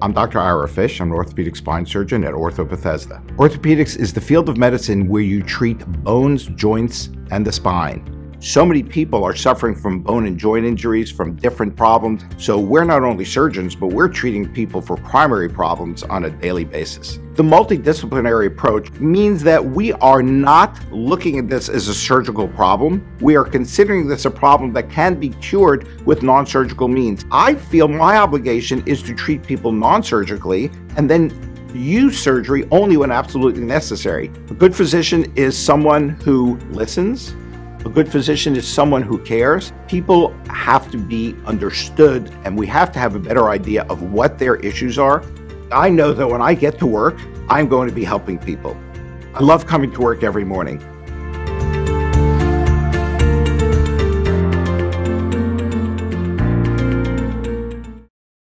I'm Dr. Ira Fisch. I'm an orthopedic spine surgeon at OrthoBethesda. Orthopedics is the field of medicine where you treat bones, joints, and the spine. So many people are suffering from bone and joint injuries from different problems. So we're not only surgeons, but we're treating people for primary problems on a daily basis. The multidisciplinary approach means that we are not looking at this as a surgical problem. We are considering this a problem that can be cured with non surgical means. I feel my obligation is to treat people non surgically and then use surgery only when absolutely necessary. A good physician is someone who listens, a good physician is someone who cares. People have to be understood, and we have to have a better idea of what their issues are. I know that when I get to work, I'm going to be helping people. I love coming to work every morning.